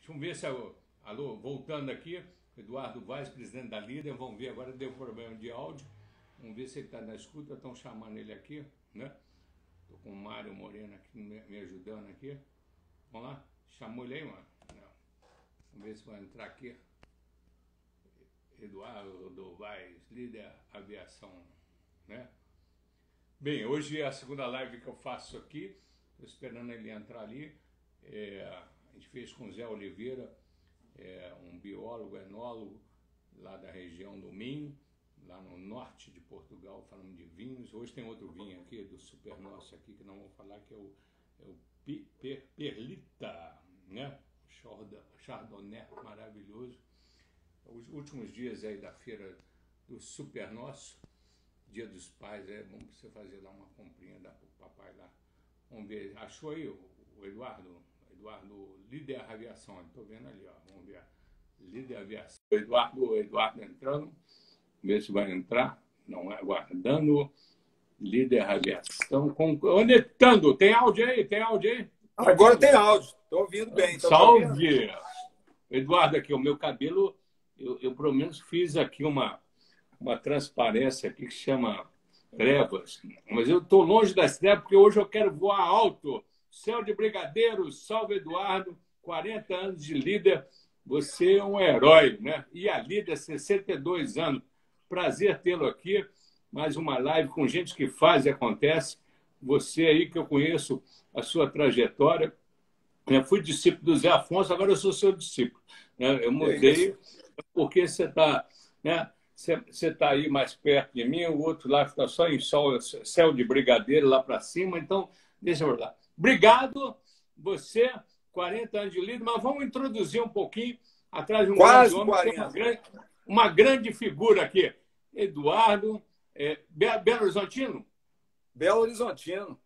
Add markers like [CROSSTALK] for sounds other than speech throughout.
Deixa eu ver se eu. Alô, voltando aqui. Eduardo Vaz, presidente da Líder. Vamos ver agora, deu problema de áudio. Vamos ver se ele está na escuta. Estão chamando ele aqui, né? Estou com o Mário Moreno aqui me, me ajudando aqui. Vamos lá? Chamou ele aí, mano? Não. Vamos ver se vai entrar aqui. Eduardo Vaz, líder aviação, né? Bem, hoje é a segunda live que eu faço aqui. Estou esperando ele entrar ali. É, a gente fez com Zé Oliveira, é, um biólogo, enólogo, lá da região do Minho, lá no norte de Portugal, falando de vinhos. Hoje tem outro vinho aqui, do super nosso aqui, que não vou falar, que é o, é o per, Perlita, né? Chardonnay maravilhoso. Os últimos dias aí da feira do super nosso, Dia dos Pais, é bom você fazer lá uma comprinha, dar pro papai lá. Vamos ver, achou aí o Eduardo? Eduardo, líder aviação, estou vendo ali, ó. Vamos ver. Líder aviação. Eduardo, Eduardo entrando. Ver se vai entrar. Não é aguardando. Líder aviação. Conectando. Tem áudio aí? Tem áudio aí? Agora tem áudio. Estou ouvindo bem. Salve! Ouvindo. Eduardo, aqui, o meu cabelo, eu, eu pelo menos fiz aqui uma uma transparência aqui que chama trevas. Mas eu estou longe das trevas porque hoje eu quero voar alto. Céu de Brigadeiro, salve Eduardo, 40 anos de líder, você é um herói, né? E a líder, 62 anos. Prazer tê-lo aqui. Mais uma live com gente que faz e acontece. Você aí que eu conheço a sua trajetória. Eu fui discípulo do Zé Afonso, agora eu sou seu discípulo. Né? Eu mudei é porque você está né? você está aí mais perto de mim, o outro lá está só em sol, céu de brigadeiro lá para cima. Então, deixa eu lá. Obrigado, você, 40 anos de líder, mas vamos introduzir um pouquinho atrás de um Quase grande homem, uma grande, uma grande figura aqui. Eduardo, é, Belo Horizontino? Belo Horizontino.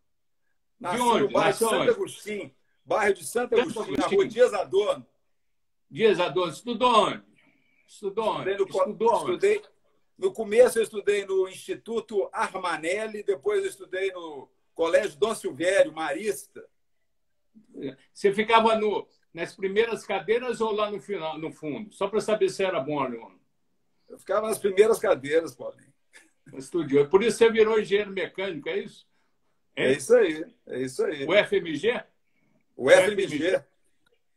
Nasci de onde? no bairro de Santo Agostinho. Bairro de Santo Agostinho, na rua Dias Adorno. Dias Adorno. Estudou onde? Estudou onde? Estudei no, Estudou estudei, no começo eu estudei no Instituto Armanelli, depois eu estudei no Colégio Dom Silvério, Marista. Você ficava no, nas primeiras cadeiras ou lá no final, no fundo? Só para saber se era bom aluno. Eu ficava nas primeiras cadeiras, Paulinho. Estudioso. Por isso você virou engenheiro mecânico, é isso? É, é isso aí, é isso aí. O FMG? O FMG.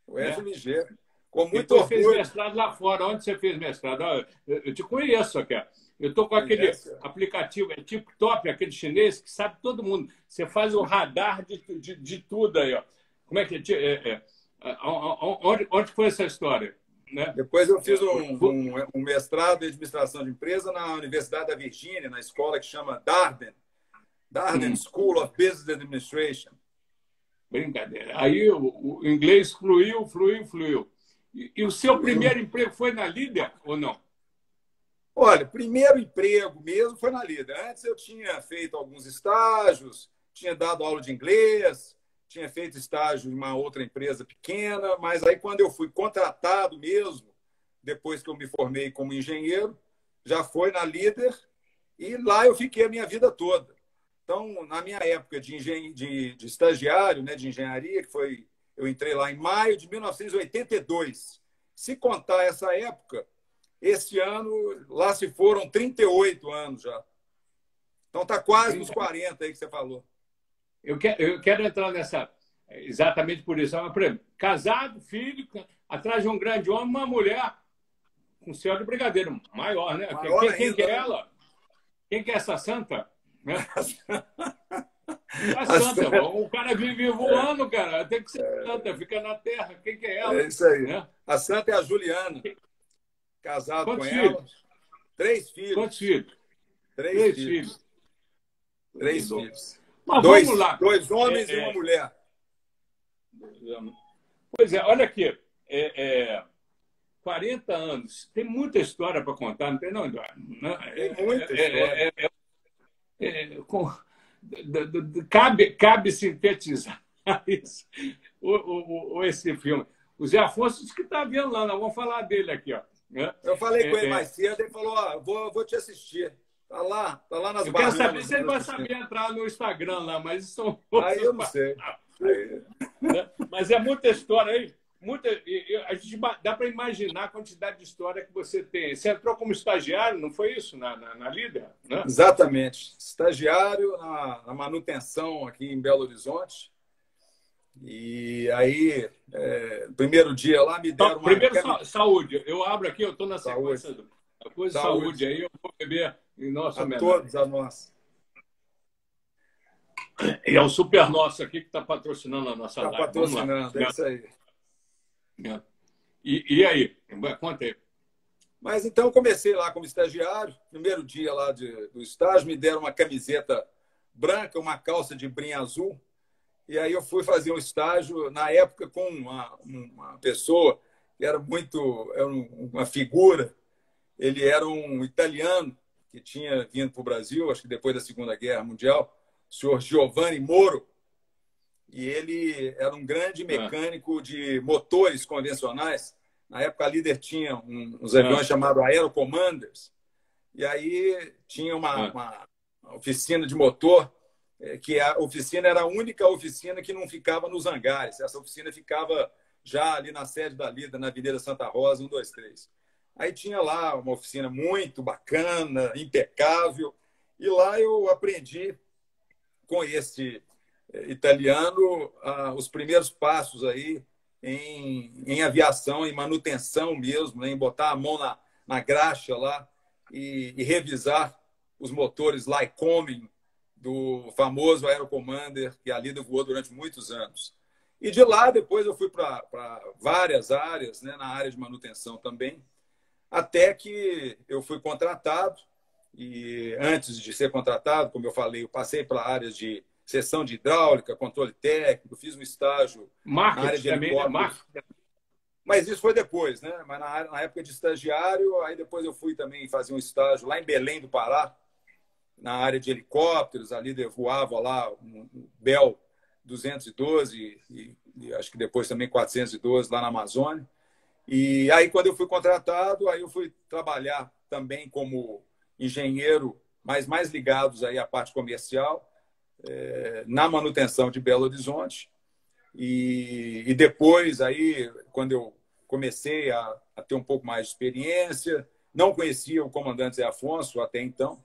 O FMG. É. Com muito então, orgulho. fez mestrado lá fora. Onde você fez mestrado? Eu te conheço aqui. Eu estou com aquele aplicativo, é tipo top, aquele chinês, que sabe todo mundo. Você faz o radar de, de, de tudo aí. Ó. Como é que é? é, é onde, onde foi essa história? Né? Depois eu fiz um, um, um, mestrado em administração de empresa na Universidade da Virgínia, na escola que chama Darden. Darden hum. School of Business Administration. Brincadeira. Aí o, o inglês fluiu, fluiu, fluiu. E, e o seu primeiro emprego foi na Líder ou não? Olha, primeiro emprego mesmo foi na Líder. Antes eu tinha feito alguns estágios, tinha dado aula de inglês, tinha feito estágio em uma outra empresa pequena, mas aí quando eu fui contratado mesmo, depois que eu me formei como engenheiro, já foi na Líder e lá eu fiquei a minha vida toda. Então, na minha época de, engen... de, de estagiário, né, de engenharia, que foi eu entrei lá em maio de 1982. Se contar essa época, esse ano, lá se foram 38 anos já. Então está quase nos 40 aí que você falou. Eu quero, eu quero entrar nessa, exatamente por isso. Por exemplo, casado, filho, atrás de um grande homem, uma mulher com céu de brigadeiro, maior, né? Maior quem, quem, que é né? ela? Quem que é essa santa? Né? [LAUGHS] A santa, a o cara vive voando, cara. Tem que ser é... santa, fica na terra. Quem que é ela? É isso aí. Né? A santa é a Juliana. Casado Quantos com filhos? ela. Três filhos. Quantos filhos? Três, Três filhos. filhos. Três filhos. Mas dois, vamos lá. Dois homens é, e uma é... mulher. Pois é, olha aqui. É, é, 40 anos. Tem muita história para contar, não tem não, Eduardo? Tem muita é, história. É, com cabe, cabe sintetizar [LAUGHS] isso, o, o, o, esse filme. O Zé Afonso disse que está vendo lá, nós vamos falar dele aqui. Ó. Né? Eu falei com ele é, é. mais cedo, ele falou: ó, vou, vou te assistir. Tá lá, tá lá nas Eu quero saber se ele vai saber entrar no Instagram lá, mas isso são Aí eu não sei. Aí. Né? Mas é muita história aí. muita, a gente dá para imaginar a quantidade de história que você tem. Você entrou como estagiário, não foi isso, na, na, na Líder? Né? Exatamente. Estagiário na, na, manutenção aqui em Belo Horizonte. E aí, é, primeiro dia lá, me deram uma... Primeiro, saúde. Eu abro aqui, eu estou na sequência saúde. do... coisa saúde. saúde aí, eu vou beber em nossa A todos, a nossa. E é o Super Nosso aqui que está patrocinando a nossa tá live. Está patrocinando, é isso aí. É. E, e aí? Conta aí. Mas então comecei lá como estagiário. Primeiro dia lá de, do estágio, me deram uma camiseta branca, uma calça de brim azul. E aí eu fui fazer um estágio, na época, com uma, uma pessoa que era muito. Era uma figura. Ele era um italiano que tinha vindo para o Brasil, acho que depois da Segunda Guerra Mundial, o senhor Giovanni Moro e ele era um grande ah. mecânico de motores convencionais. Na época, a líder tinha uns aviões ah. chamados Aerocommanders, e aí tinha uma, ah. uma oficina de motor, que a oficina era a única oficina que não ficava nos hangares. Essa oficina ficava já ali na sede da Lida, na Avenida Santa Rosa, 123. Aí tinha lá uma oficina muito bacana, impecável, e lá eu aprendi com esse italiano ah, os primeiros passos aí em, em aviação, em manutenção mesmo, né? em botar a mão na, na graxa lá e, e revisar os motores Lycoming do famoso Aerocommander que a Lida voou durante muitos anos. E de lá, depois eu fui para várias áreas, né, na área de manutenção também, até que eu fui contratado. E antes de ser contratado, como eu falei, eu passei para áreas de seção de hidráulica, controle técnico, fiz um estágio marketing, na área de helicópteros. Né? Mas isso foi depois, né? Mas na, na, época de estagiário, aí depois eu fui também fazer um estágio lá em Belém do Pará, na área de helicópteros, ali voava lá um Bell 212 e, e acho que depois também 412 lá na Amazônia. E aí quando eu fui contratado, aí eu fui trabalhar também como engenheiro, mas mais ligados aí à parte comercial é, na manutenção de Belo Horizonte. E, e, depois, aí, quando eu comecei a, a, ter um pouco mais de experiência, não conhecia o comandante Zé Afonso até então.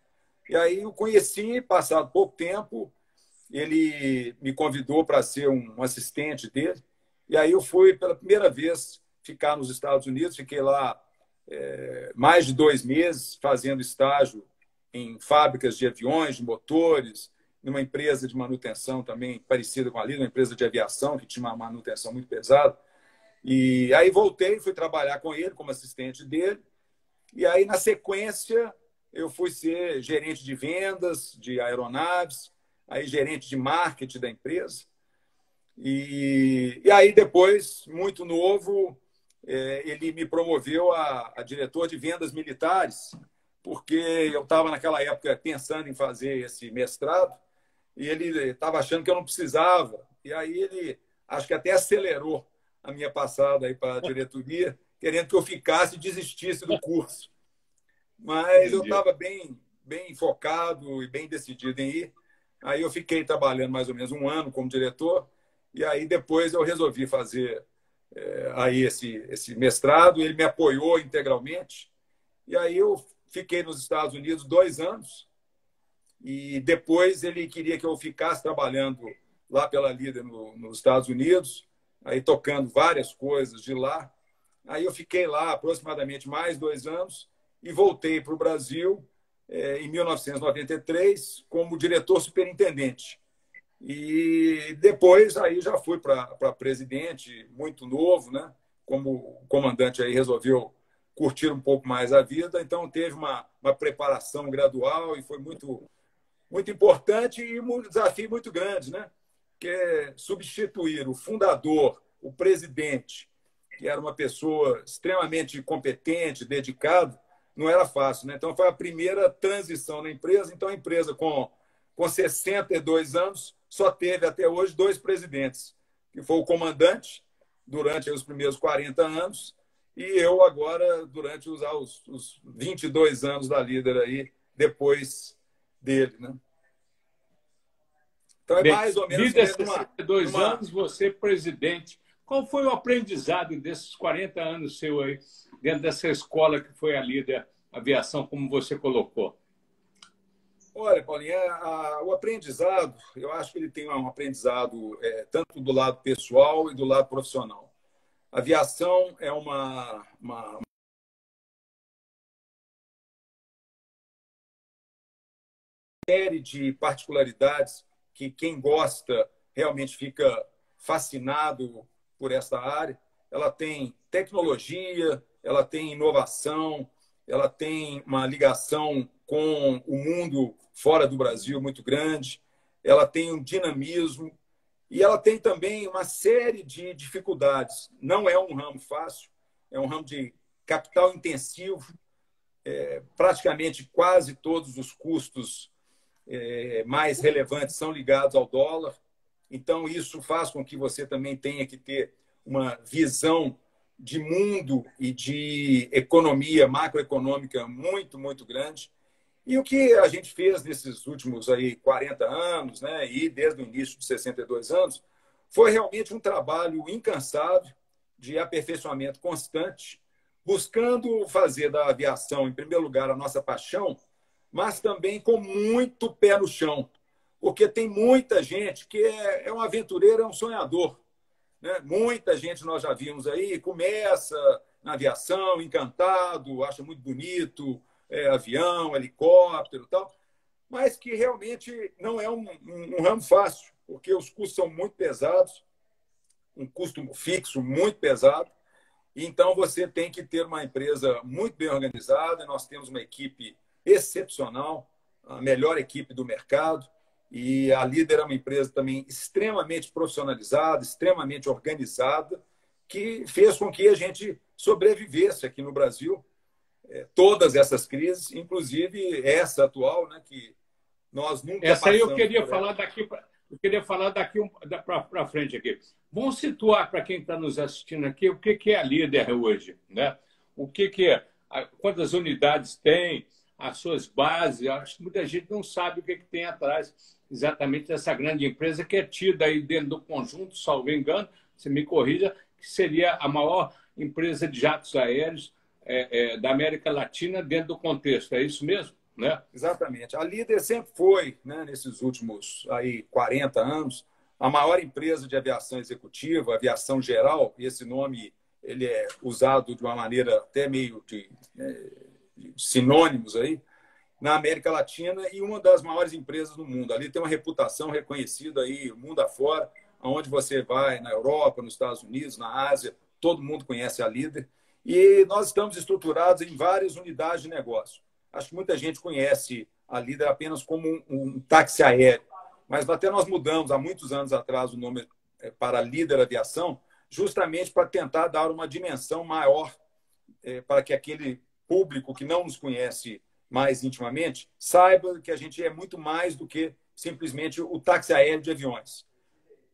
E aí eu conheci, passado pouco tempo, ele me convidou para ser um assistente dele. E aí eu fui pela primeira vez ficar nos Estados Unidos, fiquei lá é, mais de dois meses fazendo estágio em fábricas de aviões, de motores, numa empresa de manutenção também parecida com a Lida, uma empresa de aviação que tinha uma manutenção muito pesada. E aí voltei, fui trabalhar com ele como assistente dele. E aí, na sequência, eu fui ser gerente de vendas de aeronaves, aí gerente de marketing da empresa. E, e aí, depois, muito novo, é, ele me promoveu a, a diretor de vendas militares, porque eu estava naquela época pensando em fazer esse mestrado e ele estava achando que eu não precisava. E aí ele, acho que até acelerou a minha passada aí para a diretoria, querendo que eu ficasse e desistisse do curso. Mas Entendi. eu estava bem, bem focado e bem decidido em ir. Aí eu fiquei trabalhando mais ou menos um ano como diretor. E aí depois eu resolvi fazer é, aí esse, esse mestrado. Ele me apoiou integralmente. E aí eu fiquei nos Estados Unidos dois anos e depois ele queria que eu ficasse trabalhando lá pela líder no, nos Estados Unidos, aí tocando várias coisas de lá. Aí eu fiquei lá aproximadamente mais dois anos e voltei para o Brasil é, em 1993 como diretor superintendente. E depois aí já fui para presidente, muito novo, né? Como comandante aí resolveu curtir um pouco mais a vida, então teve uma, uma preparação gradual e foi muito muito importante e um desafio muito grande, né? que é substituir o fundador, o presidente, que era uma pessoa extremamente competente, dedicado, não era fácil. Né? Então, foi a primeira transição na empresa. Então, a empresa, com, com 62 anos, só teve até hoje dois presidentes, que foi o comandante, durante os primeiros 40 anos, e eu agora, durante os, os, os 22 anos da líder aí, depois dele. Né? Então é mais ou menos. Vida 62 uma... anos, você presidente Qual foi o aprendizado desses 40 anos seu aí, dentro dessa escola que foi a líder aviação, como você colocou? Olha, Paulinho, é, o aprendizado, eu acho que ele tem um aprendizado é, tanto do lado pessoal e do lado profissional. A aviação é uma, uma série de particularidades que quem gosta realmente fica fascinado por essa área. Ela tem tecnologia, ela tem inovação, ela tem uma ligação com o mundo fora do Brasil muito grande, ela tem um dinamismo e ela tem também uma série de dificuldades. Não é um ramo fácil, é um ramo de capital intensivo, é, praticamente quase todos os custos é, mais relevantes são ligados ao dólar. Então, isso faz com que você também tenha que ter uma visão de mundo e de economia macroeconômica muito, muito grande. E o que a gente fez nesses últimos aí 40 anos, né, e desde o início de 62 anos, foi realmente um trabalho incansável de aperfeiçoamento constante, buscando fazer da aviação, em primeiro lugar, a nossa paixão, mas também com muito pé no chão, porque tem muita gente que é, é um aventureiro, é um sonhador. Né? Muita gente nós já vimos aí, começa na aviação, encantado, acha muito bonito, é, avião, helicóptero tal, mas que realmente não é um, um, um ramo fácil, porque os custos são muito pesados, um custo fixo muito pesado. Então, você tem que ter uma empresa muito bem organizada. Nós temos uma equipe excepcional, a melhor equipe do mercado. E a Líder é uma empresa também extremamente profissionalizada, extremamente organizada, que fez com que a gente sobrevivesse aqui no Brasil é, todas essas crises, inclusive essa atual, né, que nós nunca Essa aí eu queria falar daqui pra, eu queria falar daqui para frente aqui. Vamos situar para quem está nos assistindo aqui o que, que é a líder hoje, né? O que, que é, quantas unidades tem, as suas bases. Acho que muita gente não sabe o que, que tem atrás exatamente dessa grande empresa que é tida aí dentro do conjunto, salvo engano, se me corrija, que seria a maior empresa de jatos aéreos é, é, da América Latina dentro do contexto. É isso mesmo? Né? Exatamente. A líder sempre foi, né, nesses últimos aí 40 anos, a maior empresa de aviação executiva, aviação geral, e esse nome ele é usado de uma maneira até meio de, é, sinônimos aí, na América Latina e uma das maiores empresas do mundo. Ali tem uma reputação reconhecida aí mundo afora, aonde você vai, na Europa, nos Estados Unidos, na Ásia, todo mundo conhece a líder. E nós estamos estruturados em várias unidades de negócio. Acho que muita gente conhece a Líder apenas como um, um táxi aéreo, mas até nós mudamos há muitos anos atrás o nome é, para Líder Aviação, justamente para tentar dar uma dimensão maior é, para que aquele público que não nos conhece mais intimamente saiba que a gente é muito mais do que simplesmente o táxi aéreo de aviões.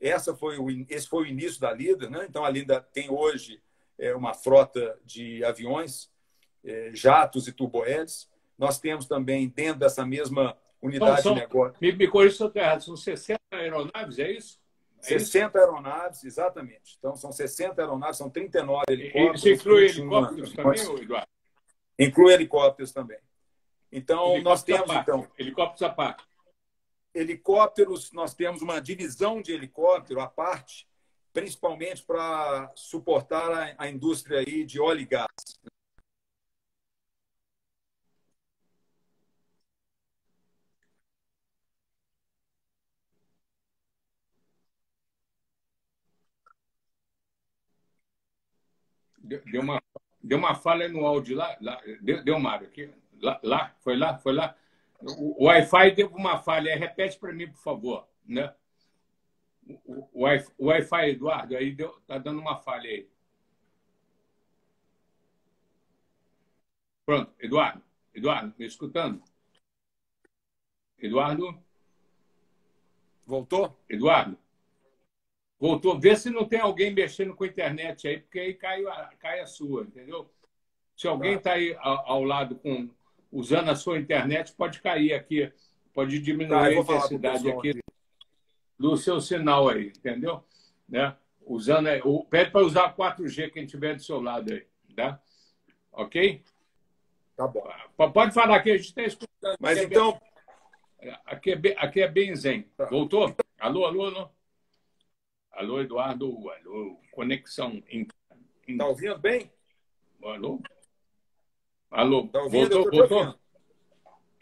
Essa foi o, esse foi o início da Lida, né? Então a Lida tem hoje é, uma frota de aviões, é, jatos e turbohélices. Nós temos também, dentro dessa mesma unidade são, de negócio. Me, me corrija se eu estou errado, são 60 aeronaves, é isso? É 60 isso? aeronaves, exatamente. Então, são 60 aeronaves, são 39 helicópteros. Isso inclui helicópteros também, Eduardo? Inclui helicópteros também. Então, helicópteros nós temos. Então, helicópteros à parte. Helicópteros, nós temos uma divisão de helicóptero à parte, principalmente para suportar a, a indústria aí de óleo e gás. Deu uma, deu uma falha no áudio lá, lá deu, deu Mário aqui. Lá, lá, foi lá, foi lá. O, o Wi-Fi deu uma falha. Repete para mim, por favor. Né? O, o Wi-Fi, Eduardo, aí deu, tá dando uma falha aí. Pronto, Eduardo. Eduardo, me escutando? Eduardo? Voltou? Eduardo? Voltou. Vê se não tem alguém mexendo com a internet aí, porque aí cai, cai a sua, entendeu? Se alguém está tá aí ao, ao, lado com usando a sua internet, pode cair aqui, pode diminuir tá, a intensidade aqui do seu sinal aí, entendeu? Né? usando pede para usar 4G quem tiver do seu lado aí, tá? Ok? Tá bom. Pode falar aqui, a gente está escutando. Mas aqui então. É, aqui é, bem, aqui é bem zen. Tá. Voltou? Alô, alô, alô? Alô, Eduardo. Alô, conexão. Está ouvindo bem? Alô? Alô? Tá ouvindo? Voltou? Voltou?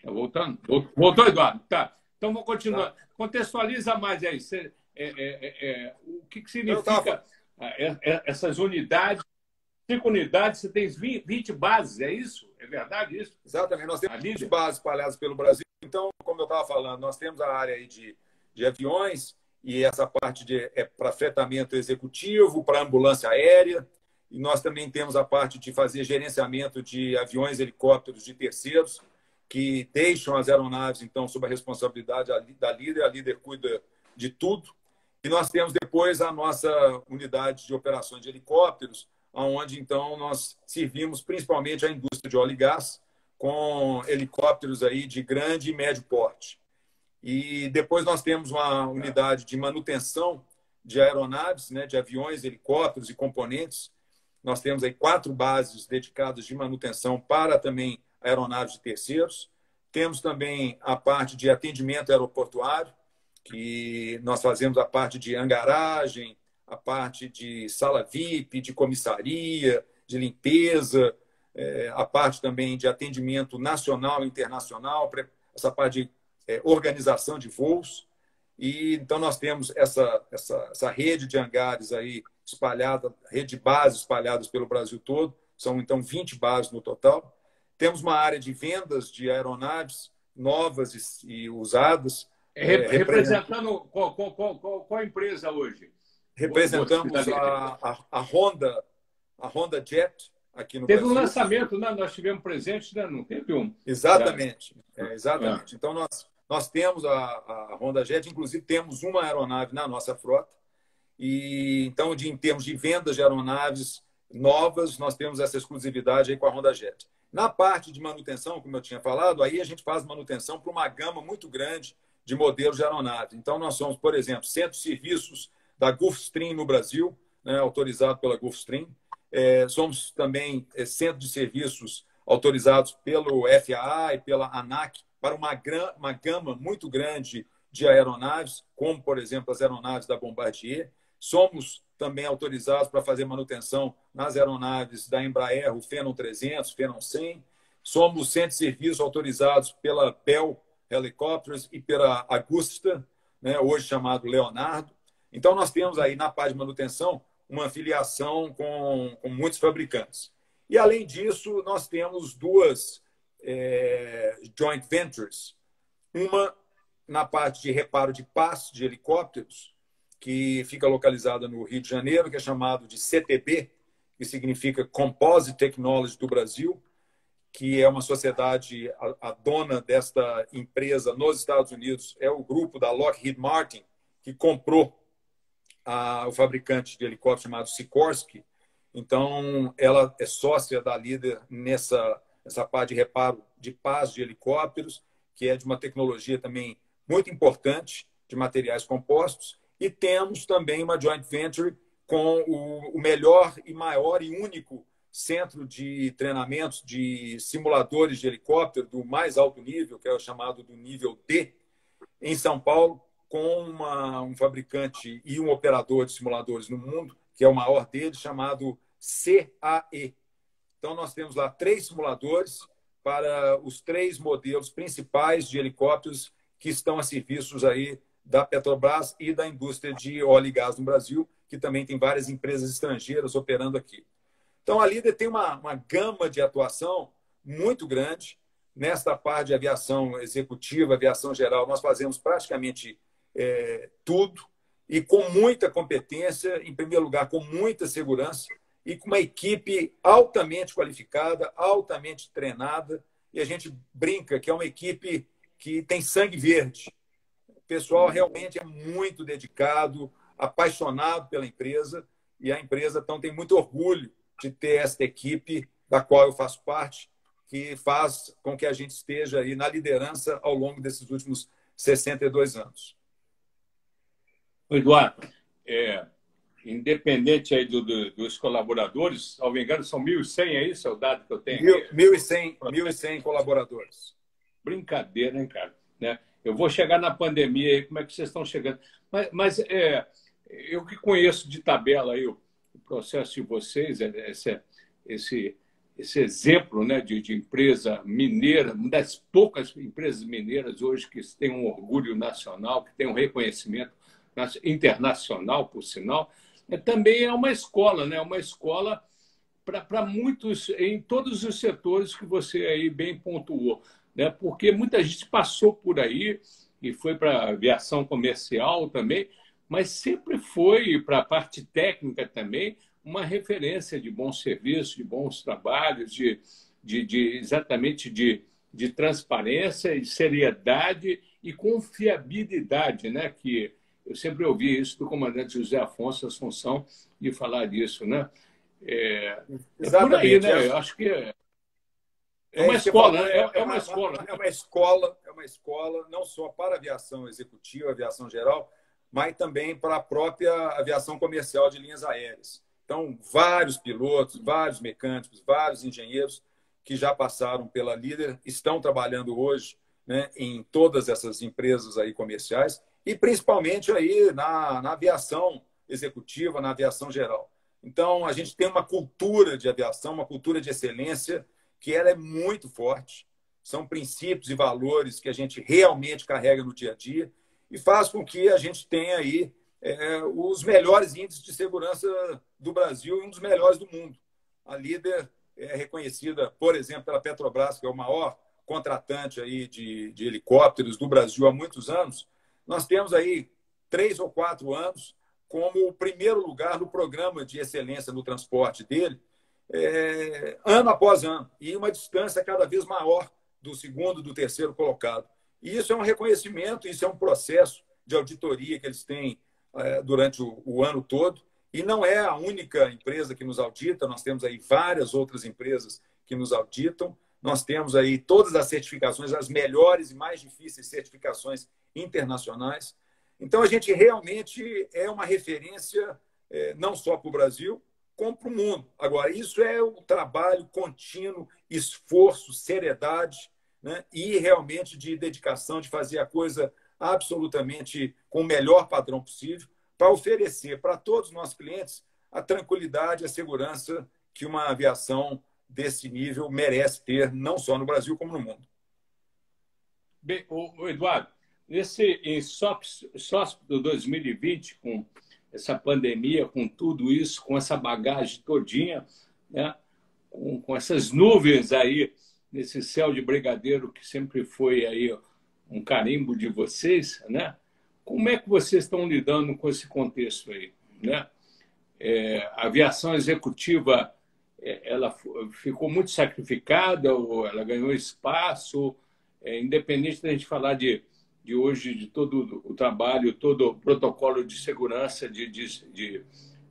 Tá voltando? Voltou, Eduardo? Tá. Então vou continuar. Tá. Contextualiza mais aí. Você, é, é, é, o que, que significa essas unidades? Cinco unidades, você tem 20 bases, é isso? É verdade isso? Exatamente. Nós temos 20 bases espalhadas pelo Brasil. Então, como eu estava falando, nós temos a área aí de, de aviões e essa parte de, é para fretamento executivo, para ambulância aérea. E nós também temos a parte de fazer gerenciamento de aviões, helicópteros de terceiros, que deixam as aeronaves, então, sob a responsabilidade da líder. A líder cuida de tudo. E nós temos depois a nossa unidade de operações de helicópteros, onde então nós servimos principalmente a indústria de óleo e gás com helicópteros aí de grande e médio porte. E depois nós temos uma unidade de manutenção de aeronaves, né, de aviões, helicópteros e componentes. Nós temos aí quatro bases dedicadas de manutenção para também aeronaves de terceiros. Temos também a parte de atendimento aeroportuário, que nós fazemos a parte de hangaragem, a parte de sala VIP, de comissaria, de limpeza, é, a parte também de atendimento nacional e internacional, essa parte de é, organização de voos. E então nós temos essa, essa, essa rede de hangares aí espalhada, rede de bases espalhadas pelo Brasil todo, são então 20 bases no total. Temos uma área de vendas de aeronaves novas e, e usadas. É, é representando qual, qual, qual, qual, empresa hoje? Representamos a, a, a, Honda, a Honda Jet aqui no teve Brasil. Teve um lançamento, né? nós tivemos presente, né? não teve um. Exatamente, é, exatamente. É. Então nós, nós temos a, a Honda Jet, inclusive temos uma aeronave na nossa frota. E então, de, em termos de vendas de aeronaves novas, nós temos essa exclusividade aí com a Honda Jet. Na parte de manutenção, como eu tinha falado, aí a gente faz manutenção para uma gama muito grande de modelos de aeronaves. Então, nós somos, por exemplo, centro de serviços da Gulfstream no Brasil, né, autorizado pela Gulfstream. É, somos também é, centro de serviços autorizados pelo FAA e pela ANAC para uma, gran, uma gama muito grande de aeronaves, como, por exemplo, as aeronaves da Bombardier. Somos também autorizados para fazer manutenção nas aeronaves da Embraer, o Phenom 300, Phenom 100. Somos centros de serviço autorizados pela Bell Helicopters e pela Agusta, né, hoje chamado Leonardo. Então, nós temos aí na parte de manutenção uma filiação com, com muitos fabricantes. E, além disso, nós temos duas é, joint ventures. Uma na parte de reparo de pás de helicópteros, que fica localizada no Rio de Janeiro, que é chamado de CTB, que significa Composite Technology do Brasil, que é uma sociedade, a, a dona desta empresa nos Estados Unidos é o grupo da Lockheed Martin, que comprou a, o fabricante de helicópteros chamado Sikorsky. Então, ela é sócia da líder nessa, nessa parte de reparo de pás de helicópteros, que é de uma tecnologia também muito importante de materiais compostos. E temos também uma joint venture com o, melhor e maior e único centro de treinamentos de simuladores de helicóptero do mais alto nível, que é o chamado do nível D, em São Paulo, com uma, um fabricante e um operador de simuladores no mundo, que é o maior deles, chamado CAE. Então, nós temos lá três simuladores para os três modelos principais de helicópteros que estão a serviços aí da Petrobras e da indústria de óleo e gás no Brasil, que também tem várias empresas estrangeiras operando aqui. Então, a Líder tem uma, uma gama de atuação muito grande. Nesta parte de aviação executiva, aviação geral, nós fazemos praticamente é, tudo e com muita competência, em primeiro lugar, com muita segurança e com uma equipe altamente qualificada, altamente treinada. E a gente brinca que é uma equipe que tem sangue verde pessoal realmente é muito dedicado, apaixonado pela empresa e a empresa então tem muito orgulho de ter esta equipe da qual eu faço parte, que faz com que a gente esteja aí na liderança ao longo desses últimos 62 anos. Eduardo, é, independente aí do, do, dos colaboradores, me engano, são 1.100, é isso? É o dado que eu tenho? 1.100, 1.100 colaboradores. Brincadeira, hein, cara? Né? Eu vou chegar na pandemia aí, como é que vocês estão chegando? Mas, mas é, eu que conheço de tabela aí o, o processo de vocês, é, esse, esse, esse exemplo né, de, de empresa mineira, uma das poucas empresas mineiras hoje que têm um orgulho nacional, que tem um reconhecimento internacional, por sinal, é, também é uma escola, né? uma escola para muitos, em todos os setores que você aí bem pontuou. Né? Porque muita gente passou por aí e foi para aviação comercial também, mas sempre foi para a parte técnica também uma referência de bons serviços, de bons trabalhos, de, de, de exatamente de, de transparência e seriedade e confiabilidade, né? Que eu sempre ouvi isso do comandante José Afonso Assunção de falar disso, né? É, é por aí, né? É. Eu acho que é, é uma escola, né? É, é, uma, escola. É uma escola, é uma escola não só para a aviação executiva, aviação geral, mas também para a própria aviação comercial de linhas aéreas. Então, vários pilotos, vários mecânicos, vários engenheiros que já passaram pela líder estão trabalhando hoje né, em todas essas empresas aí comerciais e principalmente aí na, na aviação executiva, na aviação geral. Então, a gente tem uma cultura de aviação, uma cultura de excelência, que ela é muito forte. São princípios e valores que a gente realmente carrega no dia a dia e faz com que a gente tenha aí é, os melhores índices de segurança do Brasil e um dos melhores do mundo. A líder é reconhecida, por exemplo, pela Petrobras, que é o maior contratante aí de, de helicópteros do Brasil há muitos anos, nós temos aí três ou quatro anos como o primeiro lugar no programa de excelência no transporte dele, é, ano após ano, e uma distância cada vez maior do segundo, do terceiro colocado. E isso é um reconhecimento, isso é um processo de auditoria que eles têm é, durante o, o ano todo. E não é a única empresa que nos audita, nós temos aí várias outras empresas que nos auditam. Nós temos aí todas as certificações, as melhores e mais difíceis certificações internacionais. Então, a gente realmente é uma referência é, não só para o Brasil, como para o mundo. Agora, isso é o trabalho contínuo, esforço, seriedade né? e realmente de dedicação, de fazer a coisa absolutamente com o melhor padrão possível, para oferecer para todos os nossos clientes a tranquilidade, a segurança que uma aviação desse nível merece ter, não só no Brasil, como no mundo. Bem, o Eduardo, Nesse em SOSP do 2020, com essa pandemia, com tudo isso, com essa bagagem todinha, né? com, com essas nuvens aí, nesse céu de brigadeiro que sempre foi aí um carimbo de vocês, né? Como é que vocês estão lidando com esse contexto aí, né? É, a aviação executiva, é, ela ficou muito sacrificada ou ela ganhou espaço, é, independente da gente falar de de hoje, de todo o trabalho, todo o protocolo de segurança, de, de, de,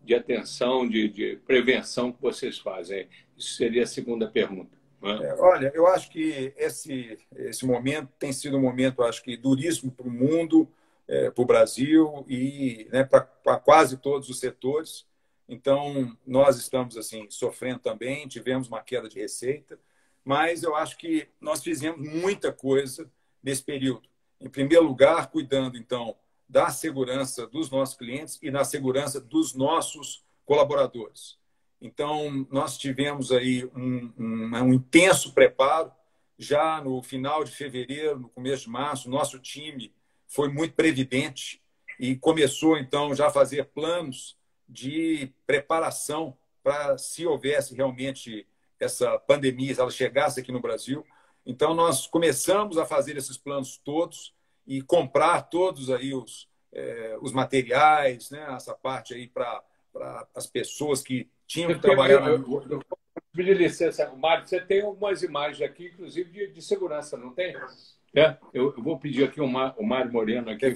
de atenção, de, de, prevenção que vocês fazem? Isso seria a segunda pergunta. É? É, olha, eu acho que esse, esse momento tem sido um momento, acho que, duríssimo para o mundo, é, para o Brasil e né, para quase todos os setores. Então, nós estamos assim sofrendo também, tivemos uma queda de receita, mas eu acho que nós fizemos muita coisa nesse período em primeiro lugar, cuidando, então, da segurança dos nossos clientes e na segurança dos nossos colaboradores. Então, nós tivemos aí um, um, um, intenso preparo. Já no final de fevereiro, no começo de março, nosso time foi muito previdente e começou, então, já a fazer planos de preparação para se houvesse realmente essa pandemia, se ela chegasse aqui no Brasil, então, nós começamos a fazer esses planos todos e comprar todos aí os, é, os materiais, né? essa parte aí para as pessoas que tinham que trabalhar. Na... Pedir licença, Mário, você tem algumas imagens aqui, inclusive de, de segurança, não tem? É, eu, eu, vou pedir aqui o, Mar, o Mário Moreno aqui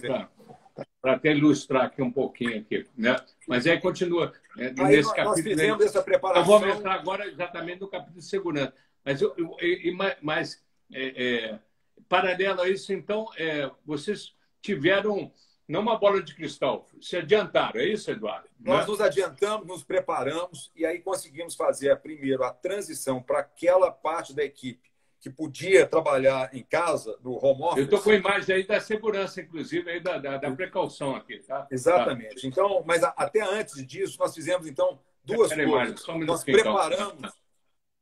para até ilustrar aqui um pouquinho aqui, né? Mas aí continua né? aí nesse nós, capítulo. Nós fizemos essa preparação. Eu vou entrar agora exatamente no capítulo de segurança. Mas, eu, eu, eu mas é, é, paralelo a isso, então, é, vocês tiveram não uma bola de cristal. Se adiantaram, é isso, Eduardo? Nós nos adiantamos, nos preparamos e aí conseguimos fazer primeiro a transição para aquela parte da equipe que podia trabalhar em casa, no home office. Eu estou com a imagem aí da segurança, inclusive, aí da, da, da precaução aqui, tá? Exatamente. Tá. Então, mas até antes disso, nós fizemos, então, duas coisas. Mais, um nós preparamos.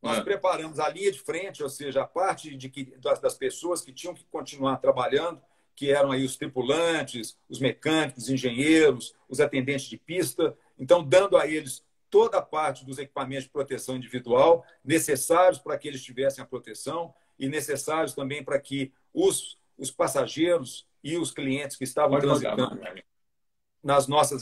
Nós é. preparamos a linha de frente, ou seja, a parte de que, das pessoas que tinham que continuar trabalhando, que eram aí os tripulantes, os mecânicos, os engenheiros, os atendentes de pista. Então, dando a eles toda a parte dos equipamentos de proteção individual necessários para que eles tivessem a proteção e necessários também para que os, os passageiros e os clientes que estavam transitando nas nossas,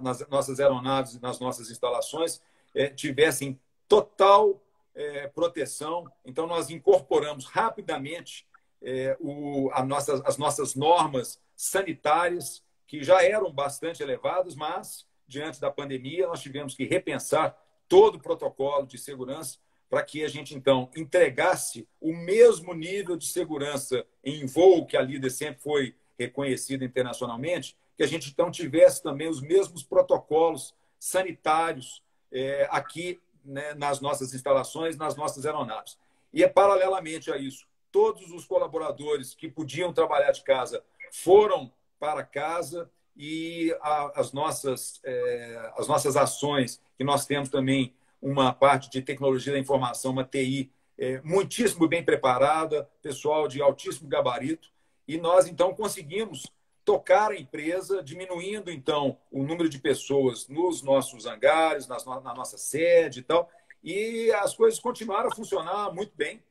nas nossas aeronaves, nas nossas instalações, eh, tivessem total eh, proteção. Então, nós incorporamos rapidamente é, o, as nossas normas sanitárias, que já eram bastante elevadas, mas, diante da pandemia, nós tivemos que repensar todo o protocolo de segurança para que a gente, então, entregasse o mesmo nível de segurança em voo que a líder sempre foi reconhecida internacionalmente, que a gente, então, tivesse também os mesmos protocolos sanitários é, aqui né, nas nossas instalações, nas nossas aeronaves. E é paralelamente a isso, todos os colaboradores que podiam trabalhar de casa foram para casa e a, as, nossas, é, as nossas ações, que nós temos também uma parte de tecnologia da informação, uma TI é, muitíssimo bem preparada, pessoal de altíssimo gabarito, e nós então conseguimos tocar a empresa, diminuindo então o número de pessoas nos nossos hangares, nas, na nossa sede e tal, e as coisas continuaram a funcionar muito bem.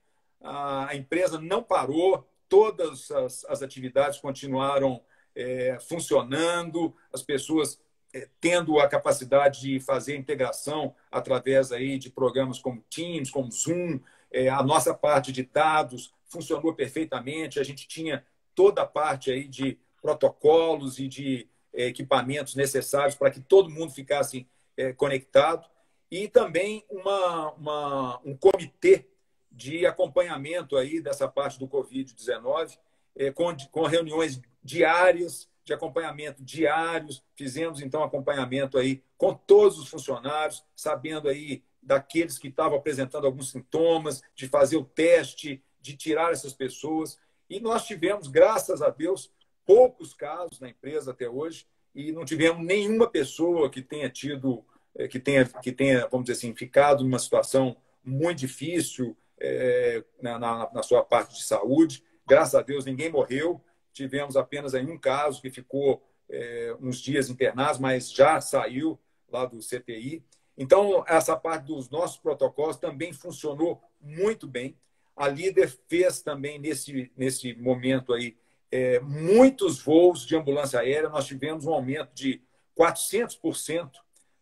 A empresa não parou, todas as, as atividades continuaram é, funcionando, as pessoas é, tendo a capacidade de fazer integração através aí de programas como Teams, como Zoom, é, a nossa parte de dados funcionou perfeitamente, a gente tinha toda a parte aí de protocolos e de é, equipamentos necessários para que todo mundo ficasse é, conectado e também uma, uma, um comitê de acompanhamento aí dessa parte do Covid-19, é, com, com reuniões diárias, de acompanhamento diários. Fizemos, então, acompanhamento aí com todos os funcionários, sabendo aí daqueles que estavam apresentando alguns sintomas, de fazer o teste, de tirar essas pessoas. E nós tivemos, graças a Deus, poucos casos na empresa até hoje e não tivemos nenhuma pessoa que tenha tido, é, que tenha, que tenha, vamos dizer assim, ficado numa situação muito difícil, é, na, na, sua parte de saúde. Graças a Deus, ninguém morreu. Tivemos apenas aí um caso que ficou é, uns dias internado, mas já saiu lá do CTI. Então, essa parte dos nossos protocolos também funcionou muito bem. A líder fez também, nesse, nesse momento aí, é, muitos voos de ambulância aérea. Nós tivemos um aumento de 400%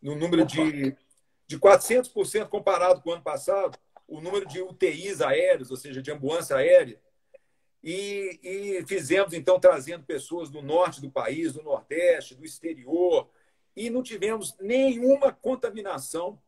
no número de, de 400% comparado com o ano passado o número de UTIs aéreos, ou seja, de ambulância aérea, e, e, fizemos, então, trazendo pessoas do norte do país, do nordeste, do exterior, e não tivemos nenhuma contaminação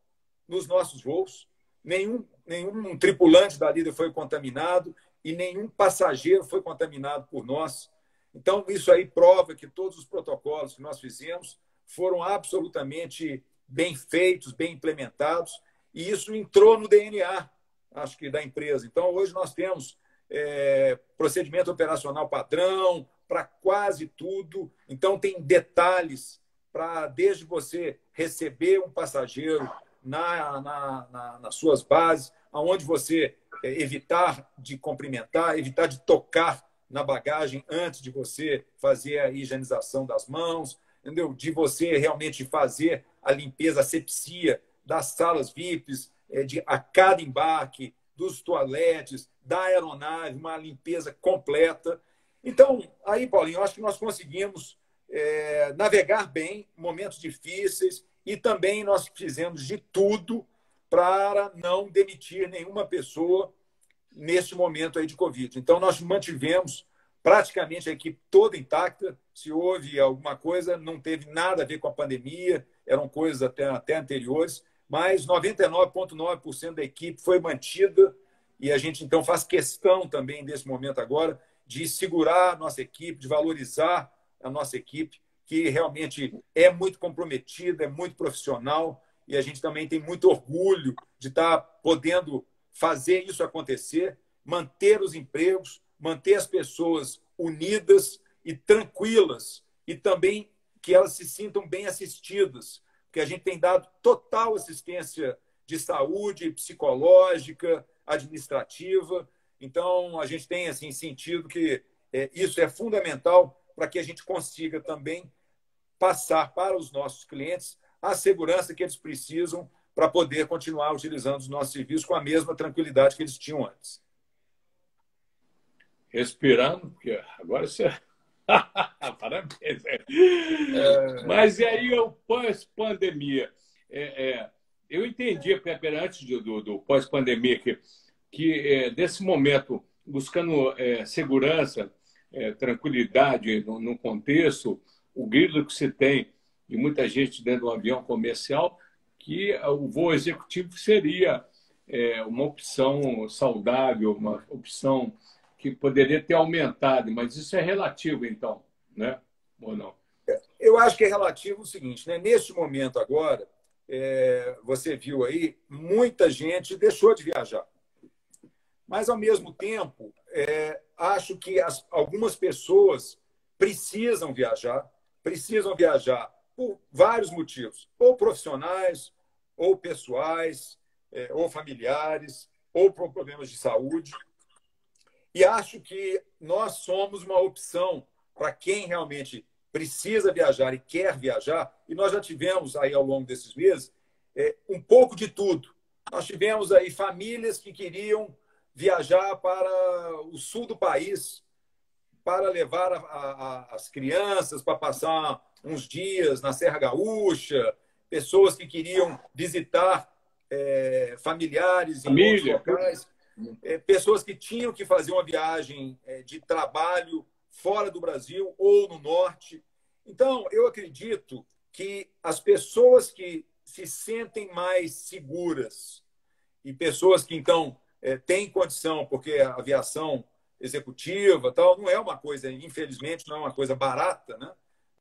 nos nossos voos, nenhum, nenhum tripulante da líder foi contaminado e nenhum passageiro foi contaminado por nós. Então, isso aí prova que todos os protocolos que nós fizemos foram absolutamente bem feitos, bem implementados, e isso entrou no DNA, acho que, da empresa. Então, hoje nós temos é, procedimento operacional padrão para quase tudo. Então, tem detalhes para, desde você receber um passageiro na, na, na, nas suas bases, aonde você é, evitar de cumprimentar, evitar de tocar na bagagem antes de você fazer a higienização das mãos, entendeu? de você realmente fazer a limpeza, a sepsia das salas VIPs, é, de, a cada embarque, dos toaletes, da aeronave, uma limpeza completa. Então, aí, Paulinho, eu acho que nós conseguimos é, navegar bem momentos difíceis e também nós fizemos de tudo para não demitir nenhuma pessoa neste momento aí de Covid. Então, nós mantivemos praticamente a equipe toda intacta. Se houve alguma coisa, não teve nada a ver com a pandemia, eram coisas até, até anteriores mas 99,9% da equipe foi mantida e a gente então faz questão também desse momento agora de segurar a nossa equipe, de valorizar a nossa equipe, que realmente é muito comprometida, é muito profissional, e a gente também tem muito orgulho de estar podendo fazer isso acontecer, manter os empregos, manter as pessoas unidas e tranquilas, e também que elas se sintam bem assistidas, porque a gente tem dado total assistência de saúde, psicológica, administrativa. Então, a gente tem assim sentido que é, isso é fundamental para que a gente consiga também passar para os nossos clientes a segurança que eles precisam para poder continuar utilizando os nossos serviços com a mesma tranquilidade que eles tinham antes. Respirando, porque agora você. [LAUGHS] Parabéns. É... Mas e aí o pós-pandemia? É, é, eu entendi, Pepe, antes do, do pós-pandemia, que, que é, desse momento, buscando é, segurança, é, tranquilidade no, no, contexto, o grilo que se tem de muita gente dentro do avião comercial, que o voo executivo seria é, uma opção saudável, uma opção que poderia ter aumentado, mas isso é relativo, então, né? Ou não? Eu acho que é relativo o seguinte, né? Neste momento agora, é, você viu aí, muita gente deixou de viajar. Mas, ao mesmo tempo, é, acho que as, algumas pessoas precisam viajar, precisam viajar por vários motivos, ou profissionais, ou pessoais, é, ou familiares, ou por problemas de saúde. E acho que nós somos uma opção para quem realmente precisa viajar e quer viajar, e nós já tivemos aí ao longo desses meses é, um pouco de tudo. Nós tivemos aí famílias que queriam viajar para o sul do país para levar a, a, as crianças para passar uns dias na Serra Gaúcha, pessoas que queriam visitar é, familiares Família. em outros locais, é, pessoas que tinham que fazer uma viagem é, de trabalho fora do Brasil ou no norte. Então, eu acredito que as pessoas que se sentem mais seguras e pessoas que, então, é, têm condição, porque a aviação executiva tal não é uma coisa, infelizmente, não é uma coisa barata, né?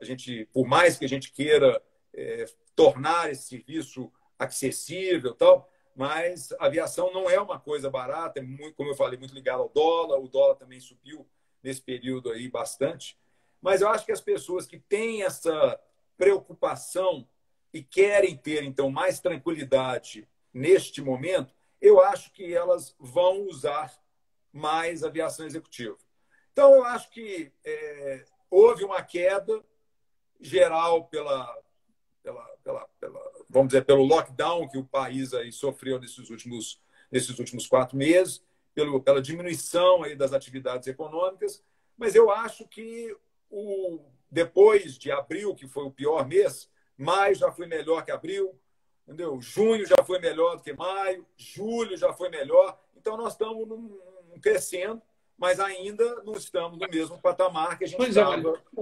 A gente, por mais que a gente queira é, tornar esse serviço acessível tal, mas a aviação não é uma coisa barata, é muito, como eu falei, muito ligada ao dólar, o dólar também subiu nesse período aí bastante. Mas eu acho que as pessoas que têm essa preocupação e querem ter, então, mais tranquilidade neste momento, eu acho que elas vão usar mais aviação executiva. Então, eu acho que é, houve uma queda geral pela, pela, pela, pela, vamos dizer, pelo lockdown que o país aí sofreu nesses últimos, nesses últimos quatro meses, pelo, pela diminuição aí das atividades econômicas, mas eu acho que o, depois de abril, que foi o pior mês, maio já foi melhor que abril, entendeu? Junho já foi melhor do que maio, julho já foi melhor. Então nós estamos num, crescendo, mas ainda não estamos no mesmo patamar que a gente pois é, estava. É,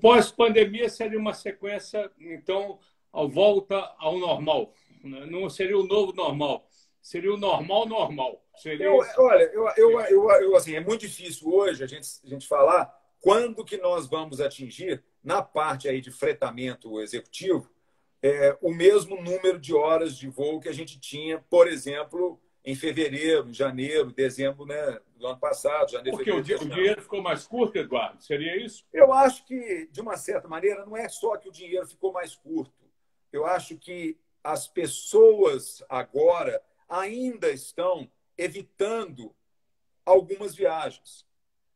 Pós-pandemia seria uma sequência, então, a volta ao normal. Né? Não seria o novo normal, seria o normal normal. Seria... Eu, olha, eu, eu, eu, eu, assim, é muito difícil hoje a gente, a gente falar quando que nós vamos atingir, na parte aí de fretamento executivo, é, o mesmo número de horas de voo que a gente tinha, por exemplo, em fevereiro, janeiro, dezembro né, do ano passado. Janeiro, Porque o, o dinheiro ficou mais curto, Eduardo? Seria isso? Eu acho que, de uma certa maneira, não é só que o dinheiro ficou mais curto. Eu acho que as pessoas agora ainda estão evitando algumas viagens,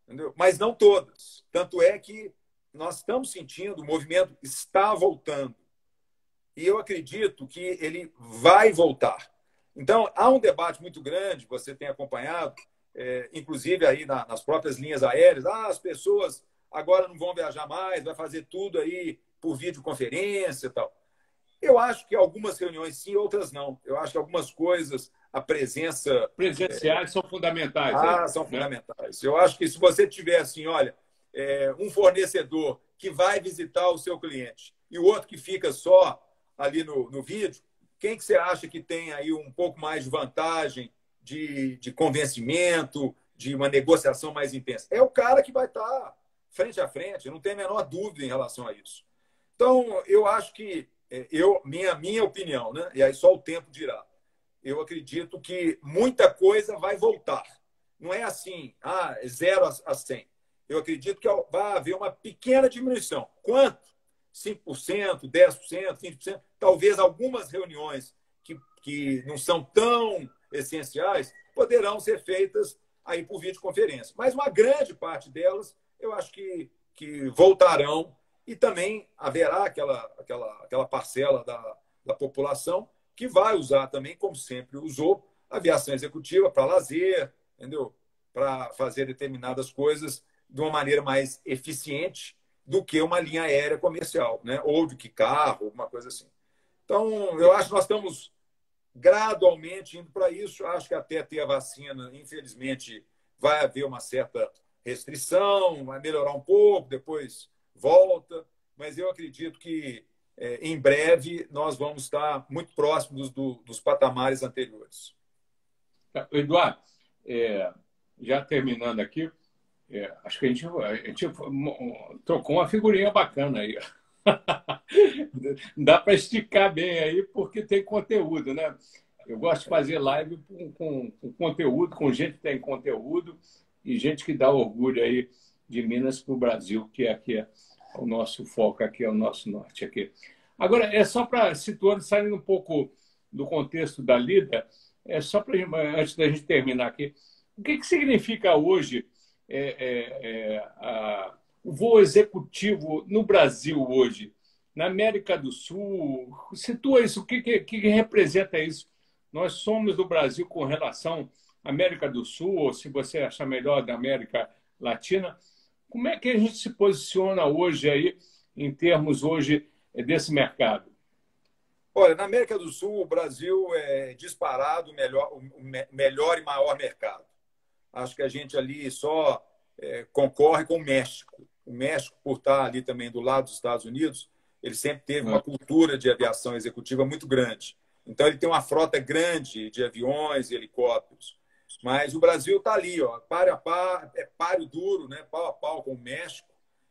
entendeu? mas não todas. Tanto é que nós estamos sentindo, o movimento está voltando. E eu acredito que ele vai voltar. Então, há um debate muito grande, você tem acompanhado, é, inclusive aí na, nas próprias linhas aéreas, ah, as pessoas agora não vão viajar mais, vai fazer tudo aí por videoconferência e tal. Eu acho que algumas reuniões sim, outras não. Eu acho que algumas coisas, a presença. Presenciais é... são fundamentais. Ah, é, são né? fundamentais. Eu acho que se você tiver assim, olha, é, um fornecedor que vai visitar o seu cliente e o outro que fica só ali no, no vídeo, quem que você acha que tem aí um pouco mais de vantagem de, de convencimento, de uma negociação mais intensa? É o cara que vai estar tá frente a frente, não tem a menor dúvida em relação a isso. Então, eu acho que, é, eu, minha, minha opinião, né? e aí só o tempo dirá, eu acredito que muita coisa vai voltar. Não é assim, ah, zero a 100. Eu acredito que vai haver uma pequena diminuição. Quanto? 5%, 10%, 20%. Talvez algumas reuniões que, que não são tão essenciais poderão ser feitas aí por videoconferência. Mas uma grande parte delas, eu acho que, que voltarão e também haverá aquela, aquela, aquela parcela da, da população que vai usar também, como sempre usou, aviação executiva para lazer, entendeu? Para fazer determinadas coisas de uma maneira mais eficiente do que uma linha aérea comercial, né? ou do que carro, alguma coisa assim. Então, eu acho que nós estamos gradualmente indo para isso. Acho que até ter a vacina, infelizmente, vai haver uma certa restrição, vai melhorar um pouco, depois volta. Mas eu acredito que é, em breve nós vamos estar muito próximos do, dos patamares anteriores. Eduardo, é, já terminando aqui, é, acho que a gente, a gente trocou uma figurinha bacana aí. [LAUGHS] Dá para esticar bem aí, porque tem conteúdo, né? Eu gosto de fazer live com, com, com, conteúdo, com gente que tem conteúdo e gente que dá orgulho aí de Minas para o Brasil, que aqui é o nosso foco, aqui é o nosso norte. aqui. Agora, é só para situando, saindo um pouco do contexto da lida, é só para antes da gente terminar aqui, o que, que significa hoje é, é, é, a, o voo executivo no Brasil hoje, na América do Sul? Situa isso, o que, que, que representa isso? Nós somos do Brasil com relação à América do Sul, ou se você achar melhor, da América Latina. Como é que a gente se posiciona hoje aí, em termos hoje desse mercado? Olha, na América do Sul, o Brasil é disparado o melhor, o melhor e maior mercado. Acho que a gente ali só é, concorre com o México. O México, por estar ali também do lado dos Estados Unidos, ele sempre teve uma cultura de aviação executiva muito grande. Então, ele tem uma frota grande de aviões e helicópteros. Mas o Brasil está ali, ó, par a par, é páreo duro, né, pau a pau com o México.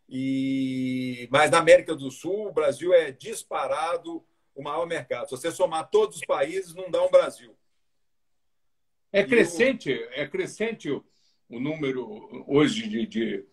E... Mas na América do Sul, o Brasil é disparado o maior mercado. Se você somar todos os países, não dá um Brasil. É crescente, o... é crescente o, o número hoje de, de,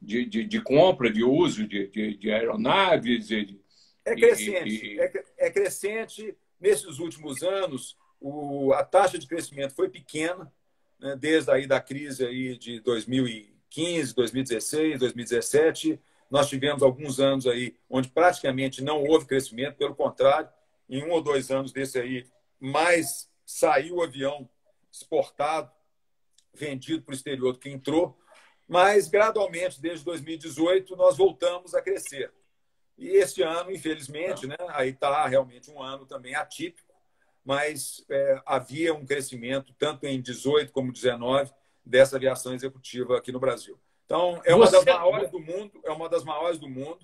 de, de, de compra, de uso de, de, de aeronaves. De, é crescente. E, é, é, crescente. Nesses últimos anos, o, a taxa de crescimento foi pequena, né, desde aí da crise aí de 2015, 2016, 2017. Nós tivemos alguns anos aí onde praticamente não houve crescimento, pelo contrário, em um ou dois anos desse aí, mais saiu o avião exportado, vendido para o exterior do que entrou, mas gradualmente, desde 2018, nós voltamos a crescer. E este ano, infelizmente, né, aí está realmente um ano também atípico, mas é, havia um crescimento, tanto em 18 como 19, dessa aviação executiva aqui no Brasil. Então, é uma Você... das maiores do mundo, é uma das maiores do mundo,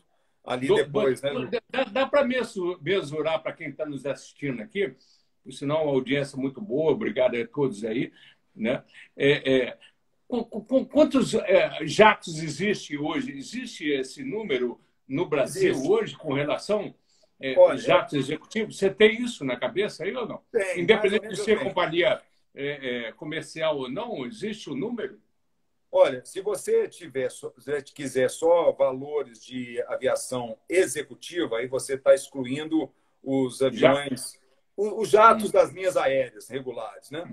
ali do, depois. Do, né? Dá, dá para mesurar para quem está nos assistindo aqui, por sinal, uma audiência muito boa, obrigado a todos aí. Né? É, é, com, com, quantos é, jatos existe hoje? Existe esse número no Brasil existe. hoje com relação é, Olha, jatos executivos? Você tem isso na cabeça aí ou não? Tem, Independente de ser companhia é, é, comercial ou não, existe o um número? Olha, se você tiver, se quiser só valores de aviação executiva, aí você está excluindo os aviões os jatos das linhas aéreas regulares. Né?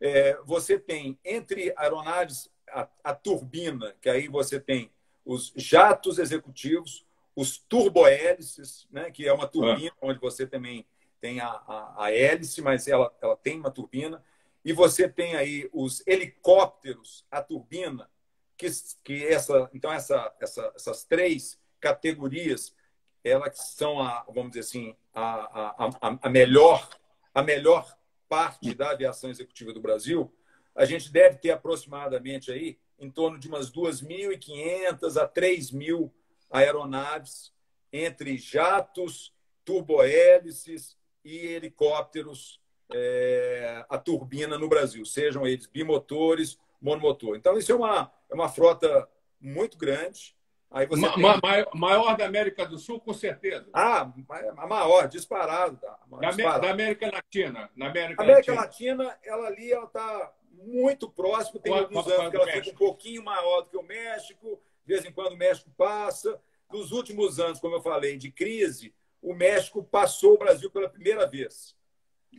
É, você tem entre aeronaves a, a, turbina, que aí você tem os jatos executivos, os turbohélices, né, que é uma turbina ah. onde você também tem a, a, a, hélice, mas ela, ela tem uma turbina. E você tem aí os helicópteros a turbina, que, que essa, então essa, essa, essas três categorias elas são a, vamos dizer assim, a, a, a, melhor, a melhor parte da aviação executiva do Brasil, a gente deve ter aproximadamente aí em torno de umas 2.500 a 3.000 aeronaves entre jatos, turbohélices e helicópteros é, a turbina no Brasil, sejam eles bimotores, monomotor. Então, isso é uma, é uma frota muito grande Ma, tem... ma, maior da América do Sul, com certeza. Ah, a maior, disparado. Da, disparado. da América Latina. Na América, América Latina. Latina, ela ali está muito próximo. Tem alguns anos que ela fica um pouquinho maior do que o México. De vez em quando o México passa. Nos últimos anos, como eu falei, de crise, o México passou o Brasil pela primeira vez.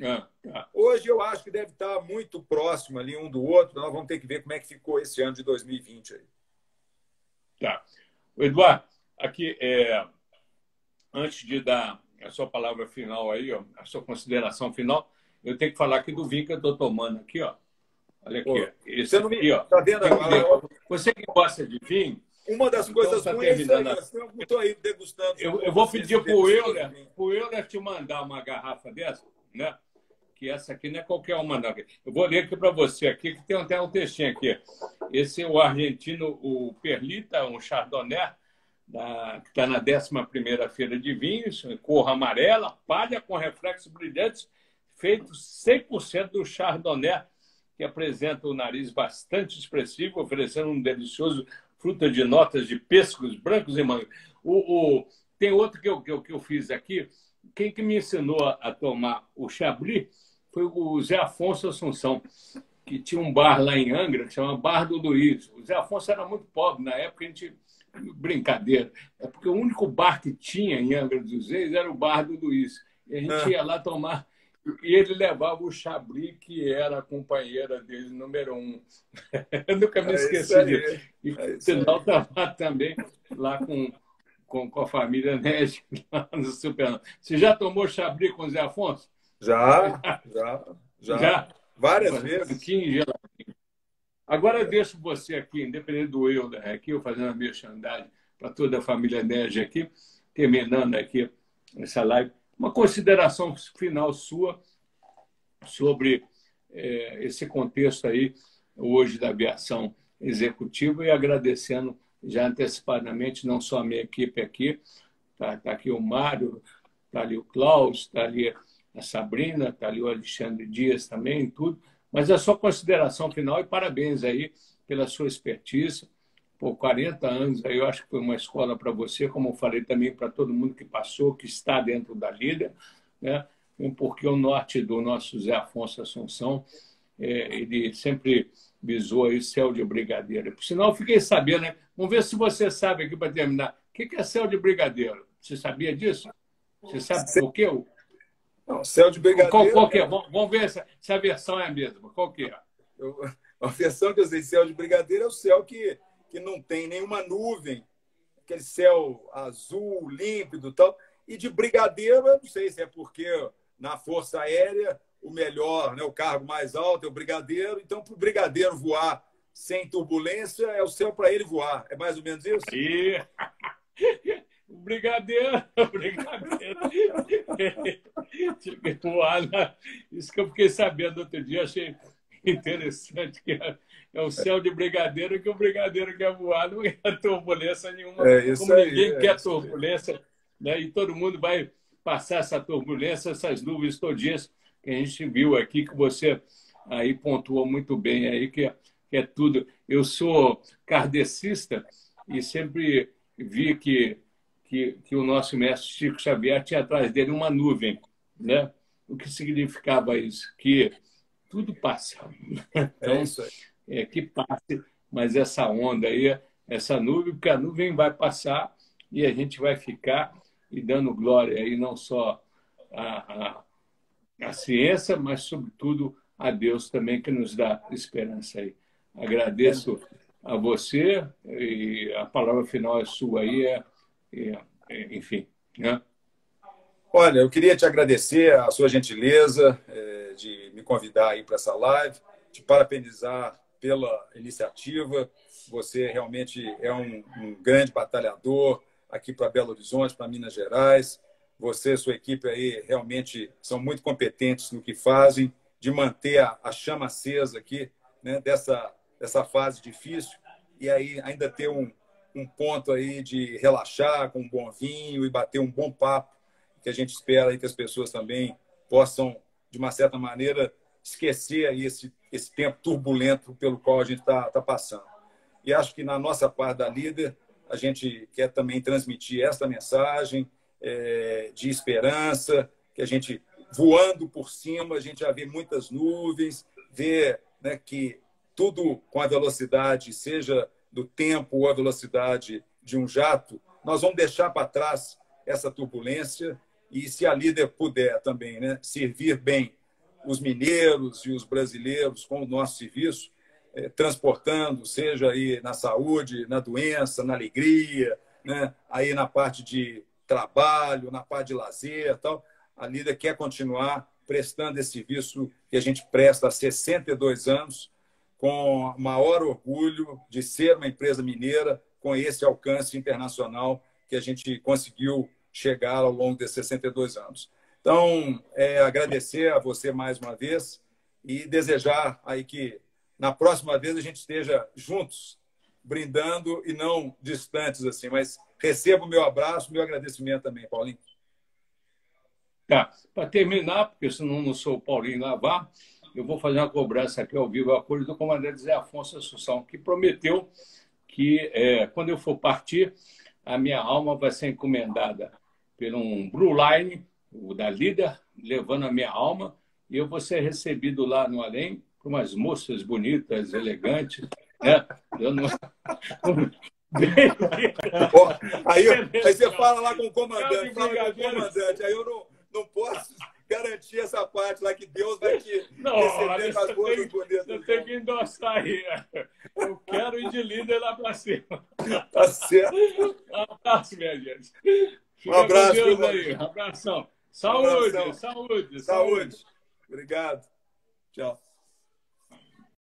Ah, tá. Hoje eu acho que deve estar muito próximo ali um do outro. Nós vamos ter que ver como é que ficou esse ano de 2020 aí. Tá. Eduardo, aqui, é, antes de dar a sua palavra final aí, ó, a sua consideração final, eu tenho que falar aqui do vinho que eu estou tomando aqui, ó. Olha aqui, Pô, esse você não me... aqui, ó. Tá vendo agora? Você que gosta de vinho, uma das então, coisas tá ruins é isso aí. Estou aí degustando. Eu, eu vou pedir para o Euler, o Euler te mandar uma garrafa dessa, né? Que essa aqui não é qualquer uma, não. Eu vou ler aqui para você aqui, que tem até um textinho aqui. Esse é o argentino, o Perlita, um Chardonnay, da, que está na 11 Feira de Vinhos, cor amarela, palha com reflexos brilhantes, feito 100% do Chardonnay, que apresenta o nariz bastante expressivo, oferecendo um delicioso fruta de notas de pêssegos brancos e manga. O, o, tem outro que eu, que, eu, que eu fiz aqui. Quem que me ensinou a tomar o Chablis foi o Zé Afonso Assunção, que tinha um bar lá em Angra, que chama Bar do Luiz. O Zé Afonso era muito pobre na época, a gente. Brincadeira. É porque o único bar que tinha em Angra dos Reis era o Bar do Luiz. E a gente é. ia lá tomar e ele levava o Chabri, que era a companheira dele, número um. [LAUGHS] Eu nunca me é esqueci é disso. E é o sinal estava também lá com, com, com a família Ned, [LAUGHS] lá no Super. Você já tomou Chabri com o Zé Afonso? Já, [LAUGHS] já, já. já? Várias Mas, vezes. Agora eu deixo você aqui, independente do eu aqui, eu fazendo a merchandising para toda a família Nerd aqui, terminando aqui essa live uma consideração final sua sobre é, esse contexto aí hoje da aviação executiva e agradecendo já antecipadamente não só a minha equipe aqui, está tá aqui o Mário, está ali o Klaus, está ali a Sabrina, está ali o Alexandre Dias também, tudo, mas a sua consideração final e parabéns aí pela sua expertise, por 40 anos, aí eu acho que foi uma escola para você, como eu falei também para todo mundo que passou, que está dentro da líder, né? porque o norte do nosso Zé Afonso Assunção, é, ele sempre visou aí céu de brigadeiro. Por sinal, eu fiquei sabendo, né? Vamos ver se você sabe aqui para terminar. O que é céu de brigadeiro? Você sabia disso? Você sabe o que? Não, céu de brigadeiro. Qual, qual que é? Vamos ver se, se, a versão é a mesma. Qual que é? Eu, [LAUGHS] a versão que eu sei, céu de brigadeiro é o céu que que não tem nenhuma nuvem, aquele céu azul, límpido tal. E de brigadeiro, eu não sei se é porque na Força Aérea o melhor, né, o cargo mais alto é o brigadeiro. Então, para o brigadeiro voar sem turbulência, é o céu para ele voar. É mais ou menos isso? E... [LAUGHS] Brigadeiro, [LAUGHS] brigadeiro. [LAUGHS] Tinha que voar. Na... Isso que eu fiquei sabendo outro dia, achei interessante que é, é, o céu de brigadeiro que o brigadeiro quer voar, não quer turbulência nenhuma. É Como aí, ninguém é quer turbulência, né? e todo mundo vai passar essa turbulência, essas nuvens todinhas que a gente viu aqui, que você aí pontuou muito bem aí, que é, que é tudo. Eu sou kardecista e sempre vi que, que, que o nosso mestre Chico Xavier tinha atrás dele uma nuvem, né? O que significava isso? Que tudo passa. [LAUGHS] Então, é isso aí. É, que passe, mas essa onda aí, essa nuvem, porque a nuvem vai passar e a gente vai ficar e dando glória aí não só à, à, à ciência, mas sobretudo a Deus também que nos dá esperança aí. Agradeço a você e a palavra final é sua aí, é, enfim, né? Olha, eu queria te agradecer a sua gentileza é, de me convidar aí para essa live, te parabenizar pela iniciativa. Você realmente é um, um grande batalhador aqui para Belo Horizonte, para Minas Gerais. Você e sua equipe aí realmente são muito competentes no que fazem, de manter a, a chama acesa aqui né, dessa, dessa fase difícil e aí ainda ter um, um ponto aí de relaxar com um bom vinho e bater um bom papo que a gente espera que as pessoas também possam, de uma certa maneira, esquecer esse, esse tempo turbulento pelo qual a gente está tá passando. E acho que na nossa parte da líder, a gente quer também transmitir esta mensagem é, de esperança, que a gente, voando por cima, a gente já vê muitas nuvens, vê né, que tudo com a velocidade, seja do tempo ou a velocidade de um jato, nós vamos deixar para trás essa turbulência e se a líder puder também né, servir bem os mineiros e os brasileiros com o nosso serviço, eh, transportando, seja aí na saúde, na doença, na alegria, né, aí na parte de trabalho, na parte de lazer tal, a líder quer continuar prestando esse serviço que a gente presta há 62 anos, com maior orgulho de ser uma empresa mineira com esse alcance internacional que a gente conseguiu chegar ao longo desses 62 anos. Então, é, agradecer a você mais uma vez e desejar aí que na próxima vez a gente esteja juntos, brindando e não distantes assim. Mas receba o meu abraço, meu agradecimento também, Paulinho. Tá. Para terminar, porque senão não sou o Paulinho Lavar, eu vou fazer uma cobrança aqui ao vivo a cores do comandante Zé Afonso Assunção, que prometeu que é, quando eu for partir, a minha alma vai ser encomendada por um Bruline, o da líder, levando a minha alma, e eu vou ser recebido lá no além por umas moças bonitas, elegantes, né? Dando [LAUGHS] aí, aí você fala lá com o comandante, fala com o comandante, aí eu não, não posso garantir essa parte lá que Deus vai te [LAUGHS] não, receber com as boas. Você tem que endossar aí. Eu quero ir de líder lá para cima. [LAUGHS] Tá certo. Um abraço, minha gente. Fica um abraço, Deus aí. Abração. Saúde, um saúde, saúde. Saúde. Obrigado. Tchau.